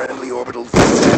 friendly orbital